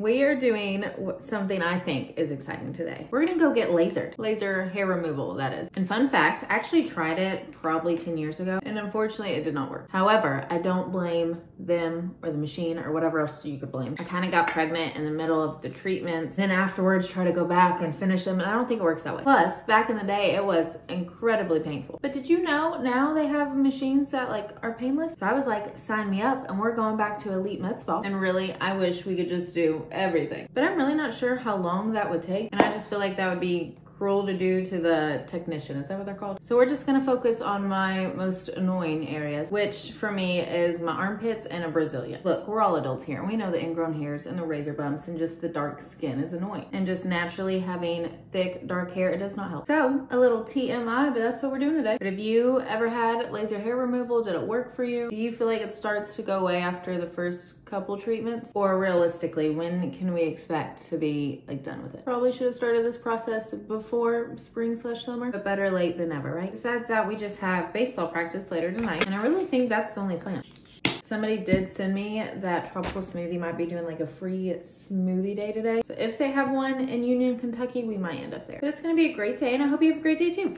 We are doing something I think is exciting today. We're gonna go get lasered. Laser hair removal, that is. And fun fact, I actually tried it probably 10 years ago and unfortunately it did not work. However, I don't blame them or the machine or whatever else you could blame. I kind of got pregnant in the middle of the treatment. Then afterwards try to go back and finish them and I don't think it works that way. Plus, back in the day, it was incredibly painful. But did you know now they have machines that like are painless? So I was like, sign me up and we're going back to Elite Med Spa. And really, I wish we could just do everything. But I'm really not sure how long that would take. And I just feel like that would be cruel to do to the technician. Is that what they're called? So we're just gonna focus on my most annoying areas, which for me is my armpits and a Brazilian. Look, we're all adults here and we know the ingrown hairs and the razor bumps and just the dark skin is annoying. And just naturally having thick, dark hair, it does not help. So a little TMI, but that's what we're doing today. But if you ever had laser hair removal, did it work for you? Do you feel like it starts to go away after the first couple treatments? Or realistically, when can we expect to be like done with it? Probably should have started this process before spring slash summer, but better late than never, right? Besides that, we just have baseball practice later tonight, and I really think that's the only plan. Somebody did send me that Tropical Smoothie might be doing like a free smoothie day today. So if they have one in Union, Kentucky, we might end up there. But it's gonna be a great day, and I hope you have a great day too.